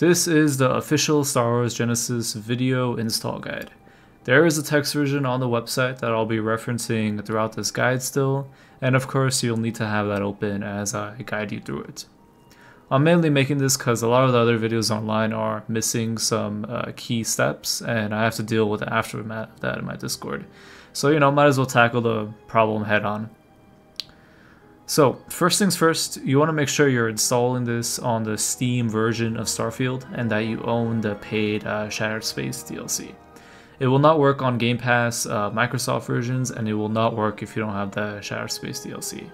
This is the official Star Wars Genesis video install guide. There is a text version on the website that I'll be referencing throughout this guide still, and of course you'll need to have that open as I guide you through it. I'm mainly making this because a lot of the other videos online are missing some uh, key steps, and I have to deal with the aftermath of that in my Discord. So, you know, might as well tackle the problem head on. So, first things first, you want to make sure you're installing this on the Steam version of Starfield and that you own the paid uh, Shattered Space DLC. It will not work on Game Pass uh, Microsoft versions, and it will not work if you don't have the Shattered Space DLC.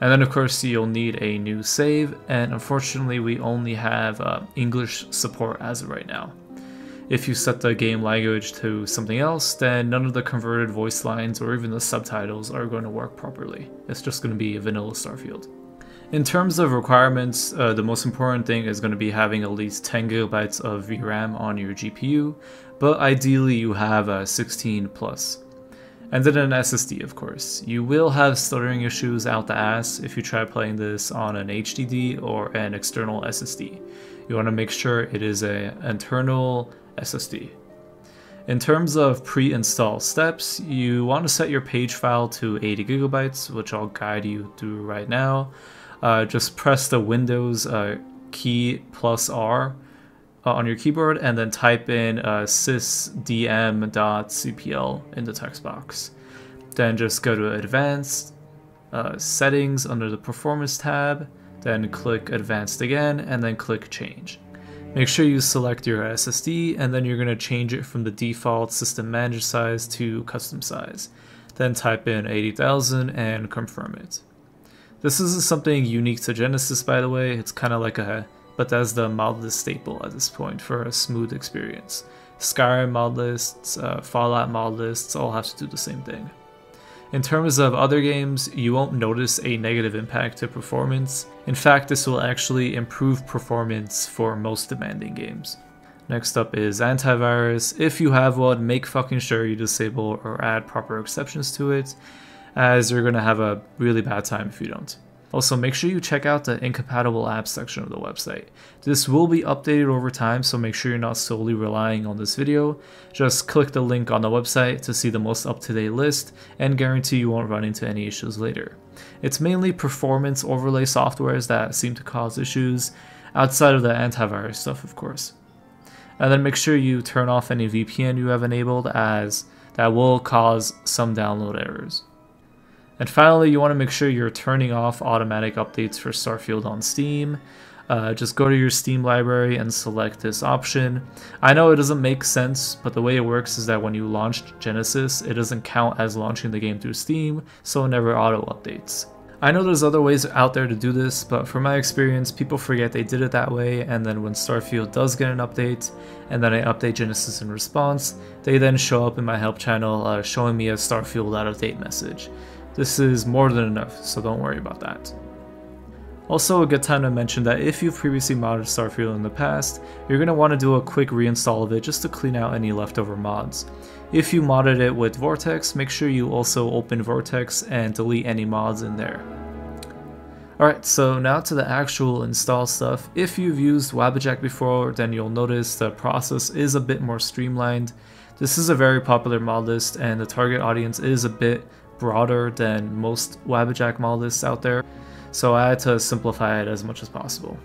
And then, of course, you'll need a new save, and unfortunately, we only have uh, English support as of right now. If you set the game language to something else, then none of the converted voice lines or even the subtitles are going to work properly. It's just going to be a vanilla Starfield. In terms of requirements, uh, the most important thing is going to be having at least 10 gigabytes of VRAM on your GPU, but ideally you have a 16 plus. And then an SSD, of course. You will have stuttering issues out the ass if you try playing this on an HDD or an external SSD. You want to make sure it is an internal SSD. In terms of pre-install steps, you want to set your page file to 80 gigabytes, which I'll guide you through right now. Uh, just press the Windows uh, key plus R uh, on your keyboard and then type in uh, sysdm.cpl in the text box. Then just go to Advanced, uh, Settings under the Performance tab, then click Advanced again, and then click Change. Make sure you select your SSD and then you're going to change it from the default system manager size to custom size. Then type in 80,000 and confirm it. This isn't something unique to Genesis by the way, it's kind of like a Bethesda mod list staple at this point for a smooth experience. Skyrim mod lists, uh, Fallout mod lists all have to do the same thing. In terms of other games, you won't notice a negative impact to performance. In fact, this will actually improve performance for most demanding games. Next up is antivirus. If you have one, make fucking sure you disable or add proper exceptions to it, as you're gonna have a really bad time if you don't. Also, make sure you check out the incompatible apps section of the website. This will be updated over time, so make sure you're not solely relying on this video. Just click the link on the website to see the most up-to-date list and guarantee you won't run into any issues later. It's mainly performance overlay softwares that seem to cause issues, outside of the antivirus stuff, of course. And then make sure you turn off any VPN you have enabled, as that will cause some download errors. And finally, you want to make sure you're turning off automatic updates for Starfield on Steam. Uh, just go to your Steam library and select this option. I know it doesn't make sense, but the way it works is that when you launched Genesis, it doesn't count as launching the game through Steam, so it never auto updates. I know there's other ways out there to do this, but from my experience, people forget they did it that way, and then when Starfield does get an update, and then I update Genesis in response, they then show up in my help channel uh, showing me a Starfield out of date message. This is more than enough, so don't worry about that. Also a good time to mention that if you've previously modded Starfield in the past, you're going to want to do a quick reinstall of it just to clean out any leftover mods. If you modded it with Vortex, make sure you also open Vortex and delete any mods in there. Alright, so now to the actual install stuff. If you've used Wabbajack before, then you'll notice the process is a bit more streamlined. This is a very popular mod list and the target audience is a bit broader than most Wabbajack mod lists out there, so I had to simplify it as much as possible.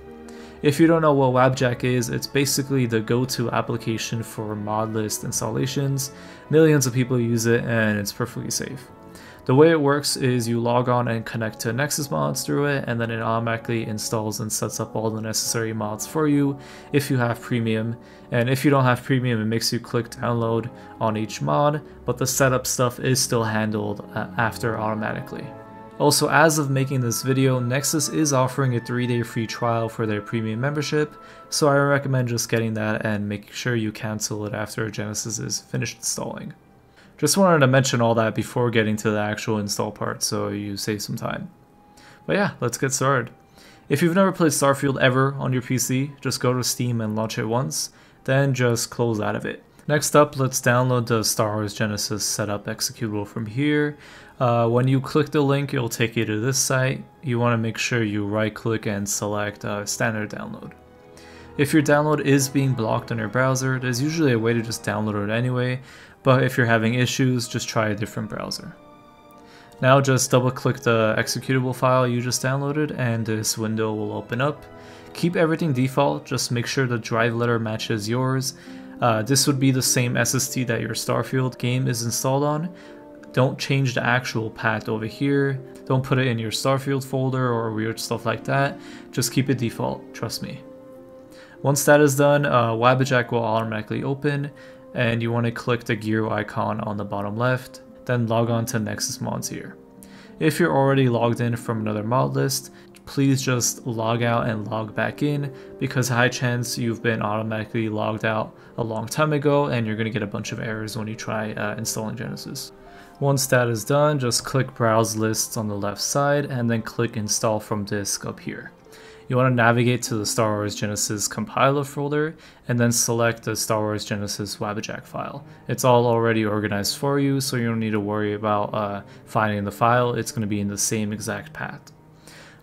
If you don't know what Wabbajack is, it's basically the go-to application for mod list installations. Millions of people use it and it's perfectly safe. The way it works is you log on and connect to Nexus mods through it, and then it automatically installs and sets up all the necessary mods for you if you have premium. And if you don't have premium, it makes you click download on each mod, but the setup stuff is still handled uh, after automatically. Also, as of making this video, Nexus is offering a 3-day free trial for their premium membership, so I recommend just getting that and making sure you cancel it after Genesis is finished installing. Just wanted to mention all that before getting to the actual install part so you save some time. But yeah, let's get started. If you've never played Starfield ever on your PC, just go to Steam and launch it once, then just close out of it. Next up, let's download the Star Wars Genesis setup executable from here. Uh, when you click the link, it'll take you to this site. You want to make sure you right click and select uh, standard download. If your download is being blocked on your browser, there's usually a way to just download it anyway, but if you're having issues, just try a different browser. Now just double click the executable file you just downloaded and this window will open up. Keep everything default, just make sure the drive letter matches yours. Uh, this would be the same SSD that your Starfield game is installed on. Don't change the actual path over here. Don't put it in your Starfield folder or weird stuff like that. Just keep it default, trust me. Once that is done, uh, Wabbajack will automatically open and you want to click the gear icon on the bottom left, then log on to Nexus Mods here. If you're already logged in from another mod list, please just log out and log back in because high chance you've been automatically logged out a long time ago and you're going to get a bunch of errors when you try uh, installing Genesis. Once that is done, just click Browse Lists on the left side and then click Install from Disk up here. You want to navigate to the Star Wars Genesis compiler folder and then select the Star Wars Genesis Wabbajack file. It's all already organized for you, so you don't need to worry about uh, finding the file. It's going to be in the same exact path.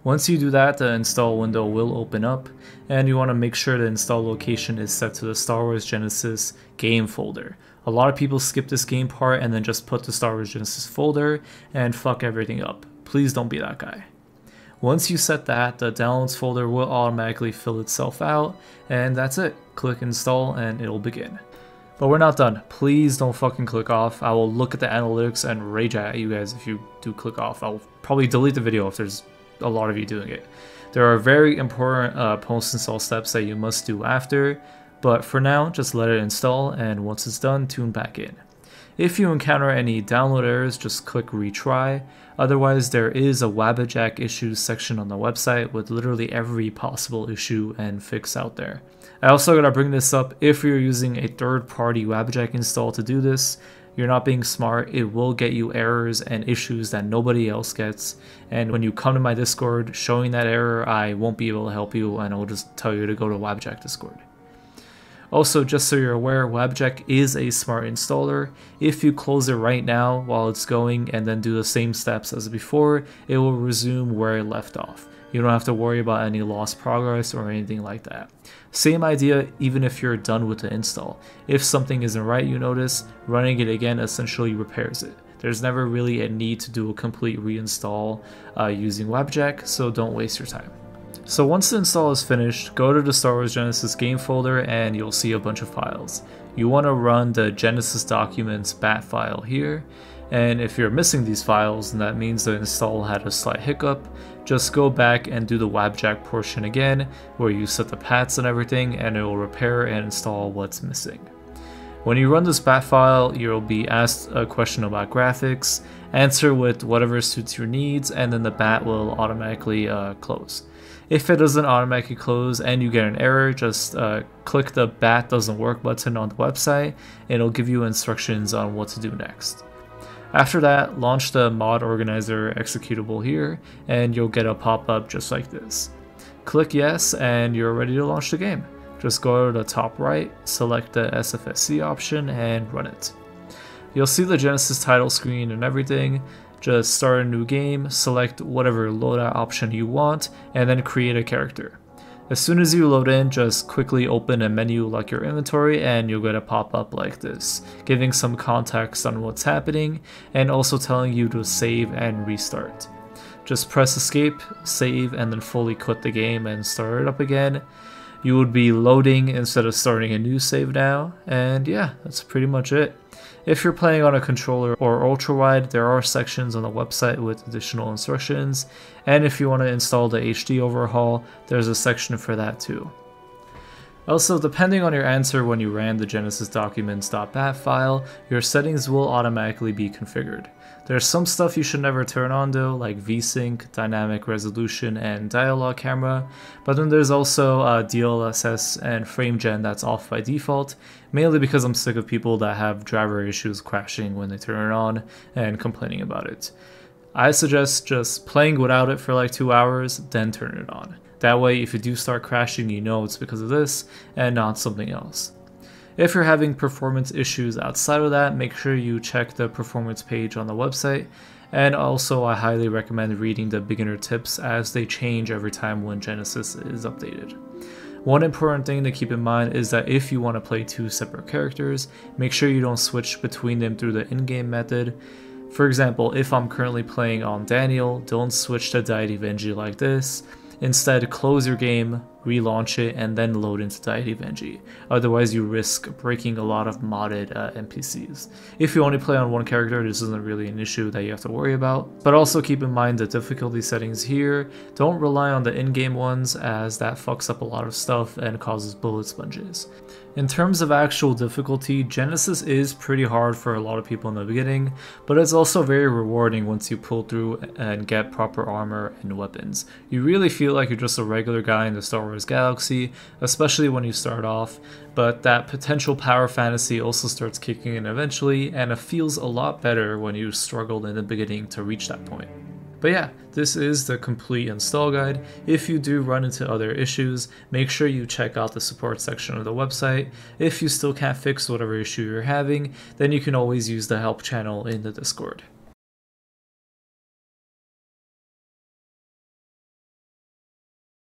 Once you do that, the install window will open up, and you want to make sure the install location is set to the Star Wars Genesis game folder. A lot of people skip this game part and then just put the Star Wars Genesis folder and fuck everything up. Please don't be that guy. Once you set that, the downloads folder will automatically fill itself out, and that's it. Click install and it'll begin. But we're not done. Please don't fucking click off. I will look at the analytics and rage at you guys if you do click off. I'll probably delete the video if there's a lot of you doing it. There are very important uh, post-install steps that you must do after, but for now, just let it install and once it's done, tune back in. If you encounter any download errors, just click retry. Otherwise, there is a Wabbajack issues section on the website with literally every possible issue and fix out there. I also gotta bring this up, if you're using a third-party Wabbajack install to do this, you're not being smart, it will get you errors and issues that nobody else gets. And when you come to my Discord showing that error, I won't be able to help you and I'll just tell you to go to Wabbajack Discord. Also, just so you're aware, Wabbajack is a smart installer. If you close it right now while it's going and then do the same steps as before, it will resume where it left off. You don't have to worry about any lost progress or anything like that. Same idea even if you're done with the install. If something isn't right you notice, running it again essentially repairs it. There's never really a need to do a complete reinstall uh, using Wabbajack, so don't waste your time. So once the install is finished, go to the Star Wars Genesis game folder and you'll see a bunch of files. You want to run the Genesis Documents bat file here, and if you're missing these files, then that means the install had a slight hiccup. Just go back and do the Wabbajack portion again, where you set the paths and everything, and it will repair and install what's missing. When you run this bat file, you'll be asked a question about graphics, answer with whatever suits your needs, and then the bat will automatically uh, close. If it doesn't automatically close and you get an error, just uh, click the bat doesn't work button on the website and it'll give you instructions on what to do next. After that, launch the mod organizer executable here and you'll get a pop-up just like this. Click yes and you're ready to launch the game. Just go to the top right, select the SFSE option and run it. You'll see the Genesis title screen and everything, just start a new game, select whatever loadout option you want, and then create a character. As soon as you load in, just quickly open a menu like your inventory and you'll get a pop-up like this, giving some context on what's happening and also telling you to save and restart. Just press escape, save, and then fully quit the game and start it up again. You would be loading instead of starting a new save now, and yeah, that's pretty much it. If you're playing on a controller or ultra-wide, there are sections on the website with additional instructions, and if you want to install the HD overhaul, there's a section for that too. Also, depending on your answer when you ran the Genesis documents.bat file, your settings will automatically be configured. There's some stuff you should never turn on though, like VSync, dynamic resolution, and dialog camera, but then there's also uh, DLSS and FrameGen that's off by default, mainly because I'm sick of people that have driver issues crashing when they turn it on and complaining about it. I suggest just playing without it for like two hours, then turn it on. That way, if you do start crashing, you know it's because of this and not something else. If you're having performance issues outside of that, make sure you check the performance page on the website. And also, I highly recommend reading the beginner tips as they change every time when Genesis is updated. One important thing to keep in mind is that if you want to play two separate characters, make sure you don't switch between them through the in-game method. For example, if I'm currently playing on Daniel, don't switch to Deity Vengy like this. Instead, close your game, relaunch it, and then load into Deity Vengy. Otherwise, you risk breaking a lot of modded uh, NPCs. If you only play on one character, this isn't really an issue that you have to worry about. But also keep in mind the difficulty settings here. Don't rely on the in-game ones as that fucks up a lot of stuff and causes bullet sponges. In terms of actual difficulty, Genesis is pretty hard for a lot of people in the beginning, but it's also very rewarding once you pull through and get proper armor and weapons. You really feel like you're just a regular guy in the Star Galaxy, especially when you start off, but that potential power fantasy also starts kicking in eventually, and it feels a lot better when you struggled in the beginning to reach that point. But yeah, this is the complete install guide. If you do run into other issues, make sure you check out the support section of the website. If you still can't fix whatever issue you're having, then you can always use the help channel in the Discord.